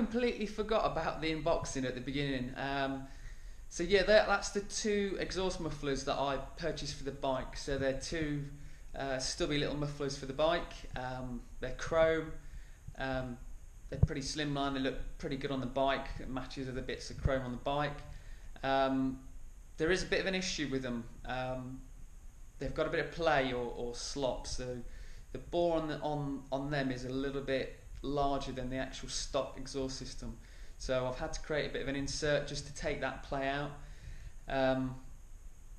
Completely forgot about the unboxing at the beginning. Um, so yeah, that, that's the two exhaust mufflers that I purchased for the bike. So they're two uh, stubby little mufflers for the bike. Um, they're chrome. Um, they're pretty slimline. They look pretty good on the bike. It matches other bits of chrome on the bike. Um, there is a bit of an issue with them. Um, they've got a bit of play or, or slop, so the bore on the, on on them is a little bit larger than the actual stock exhaust system. So I've had to create a bit of an insert just to take that play out. Um,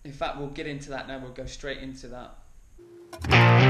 in fact, we'll get into that now. We'll go straight into that.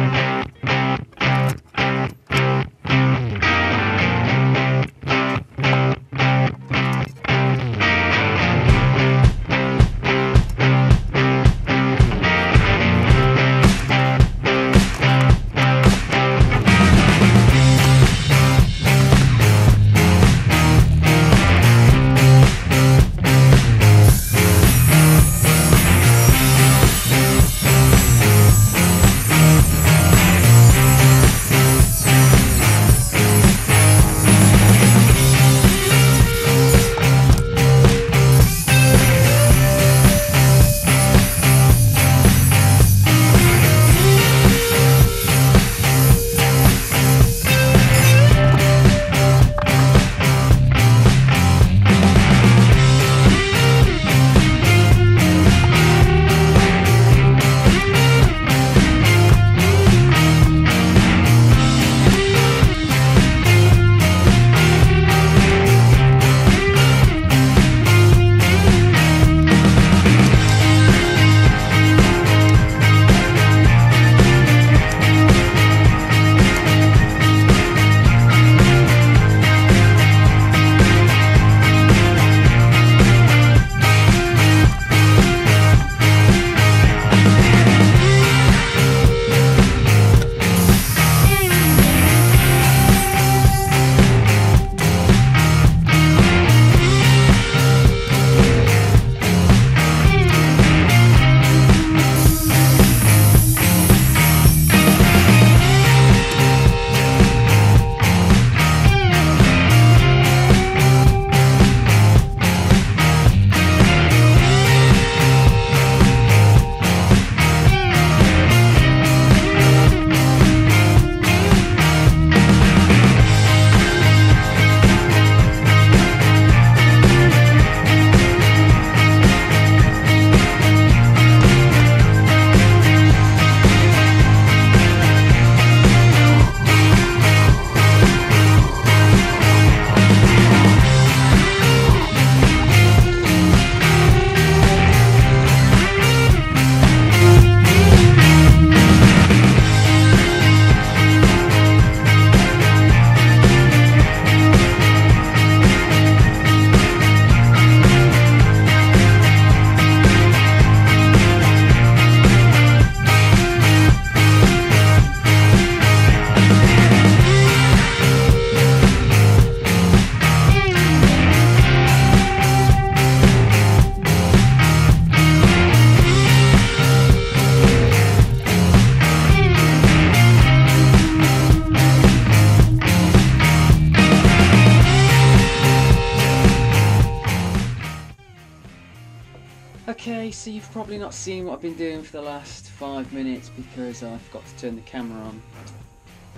Probably not seen what I've been doing for the last five minutes because I forgot to turn the camera on.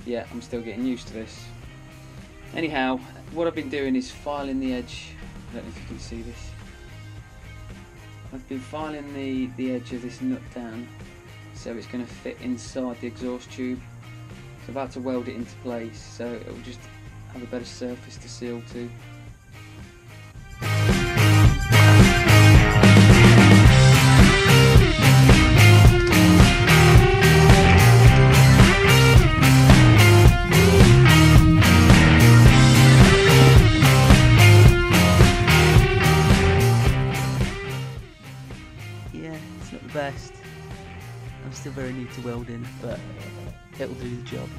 Yeah, I'm still getting used to this. Anyhow, what I've been doing is filing the edge. I don't know if you can see this. I've been filing the, the edge of this nut down so it's going to fit inside the exhaust tube. So I'm about to weld it into place so it will just have a better surface to seal to. Best. I'm still very new to welding, but it'll do the job.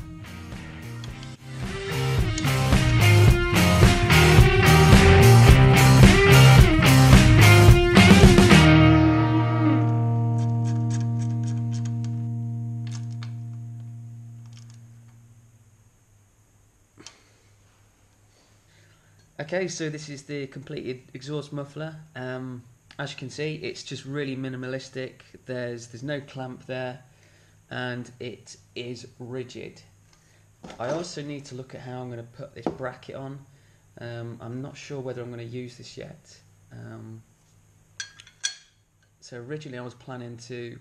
Okay, so this is the completed exhaust muffler. Um, as you can see, it's just really minimalistic. There's there's no clamp there, and it is rigid. I also need to look at how I'm going to put this bracket on. Um, I'm not sure whether I'm going to use this yet. Um, so originally I was planning to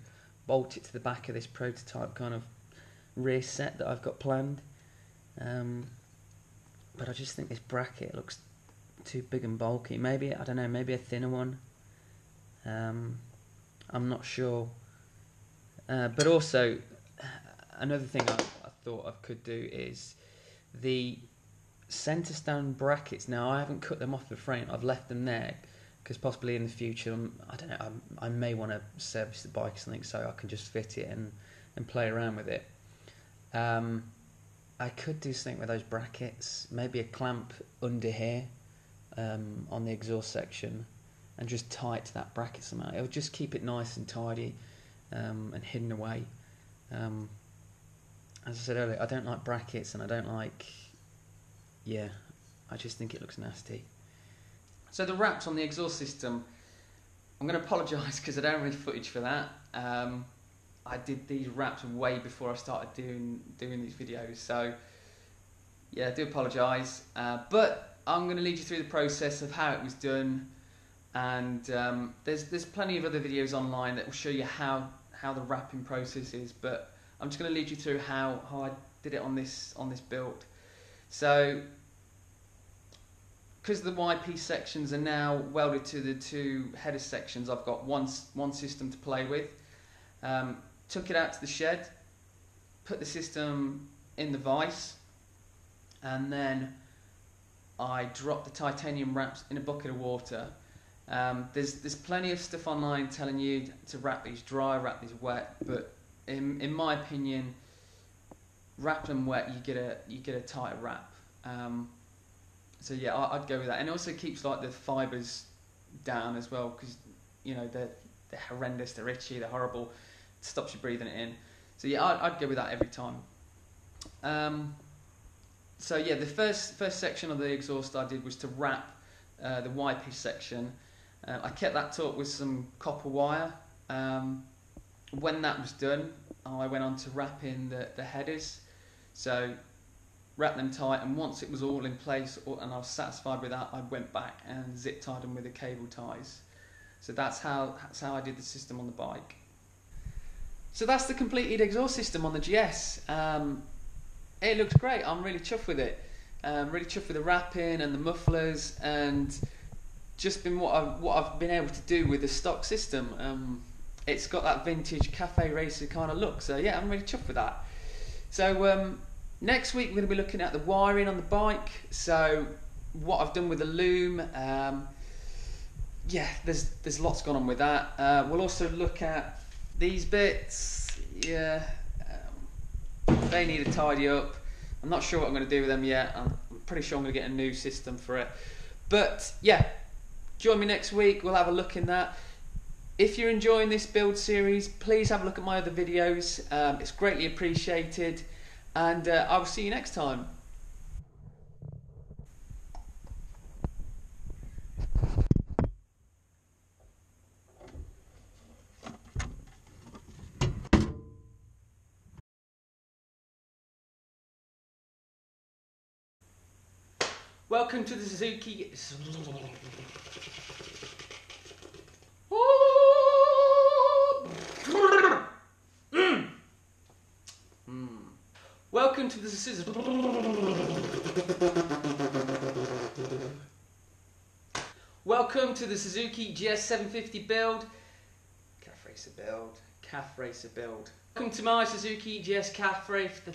bolt it to the back of this prototype kind of rear set that I've got planned. Um, but I just think this bracket looks too big and bulky. Maybe I don't know. Maybe a thinner one. Um, I'm not sure. Uh, but also, another thing I, I thought I could do is the centre stand brackets. Now I haven't cut them off the frame. I've left them there because possibly in the future, um, I don't know. I, I may want to service the bike or something so I can just fit it and and play around with it. Um, I could do something with those brackets, maybe a clamp under here um, on the exhaust section, and just tie it to that bracket somehow. It'll just keep it nice and tidy um, and hidden away. Um, as I said earlier, I don't like brackets, and I don't like, yeah, I just think it looks nasty. So the wraps on the exhaust system, I'm going to apologise because I don't have any footage for that. Um, I did these wraps way before I started doing doing these videos, so yeah, I do apologise. Uh, but I'm going to lead you through the process of how it was done, and um, there's there's plenty of other videos online that will show you how how the wrapping process is. But I'm just going to lead you through how, how I did it on this on this build. So because the YP sections are now welded to the two header sections, I've got one one system to play with. Um, took it out to the shed, put the system in the vise, and then I dropped the titanium wraps in a bucket of water. Um, there's there's plenty of stuff online telling you to wrap these dry, wrap these wet, but in in my opinion, wrap them wet, you get a you get a tighter wrap. Um, so yeah, I, would go with that, and it also keeps like the fibres down as well because you know they're they're horrendous, they're itchy, they're horrible it stops you breathing it in. So yeah, I'd, I'd go with that every time. Um, so yeah, the first first section of the exhaust I did was to wrap uh, the YP section. Uh, I kept that taut with some copper wire. Um, when that was done, I went on to wrap in the, the headers. So wrap them tight, and once it was all in place and I was satisfied with that, I went back and zip tied them with the cable ties. So that's how that's how I did the system on the bike. So that's the completed exhaust system on the GS. Um, it looks great. I'm really chuffed with it. Um, really chuffed with the wrapping and the mufflers and just been what I've, what I've been able to do with the stock system. Um, it's got that vintage cafe racer kind of look. So yeah, I'm really chuffed with that. So um, next week we're going to be looking at the wiring on the bike. So what I've done with the loom. Um, yeah, there's there's lots going on with that. Uh, we'll also look at these bits, yeah, um, they need to tidy up. I'm not sure what I'm going to do with them yet. I'm pretty sure I'm going to get a new system for it. But yeah, join me next week. We'll have a look in that. If you're enjoying this build series, please have a look at my other videos. Um, it's greatly appreciated. And uh, I will see you next time. Welcome to the Suzuki. Welcome to the Suzuki. Welcome to the Suzuki GS750 build. Cafe racer build. Cafe racer build. Welcome to my Suzuki GS cafe racer.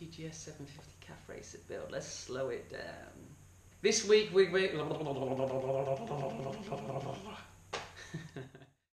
Suzuki GS750 cafe racer build. Let's slow it down. This week we. we